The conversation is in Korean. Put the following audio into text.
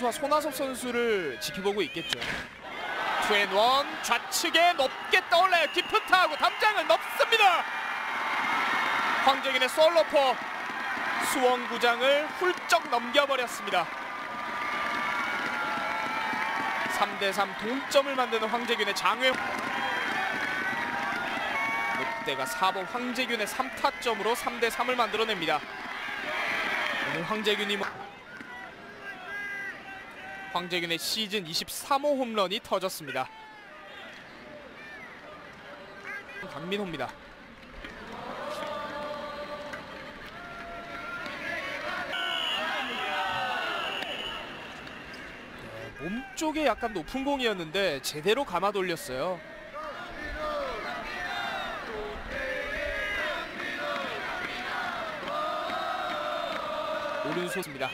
선수와 손아섭 선수를 지켜보고 있겠죠. 투앤원 좌측에 높게 떠올라요. 깊은 타하고 담장을 넘습니다. 황재균의 솔로포 수원구장을 훌쩍 넘겨버렸습니다. 3대3 동점을 만드는 황재균의 장외 롯데가 4번 황재균의 3타점으로 3대3을 만들어냅니다. 오늘 황재균이 뭐- 황재균의 시즌 23호 홈런이 터졌습니다. 강민호입니다. 네, 몸 쪽에 약간 높은 공이었는데 제대로 감아 돌렸어요. 오른손입니다.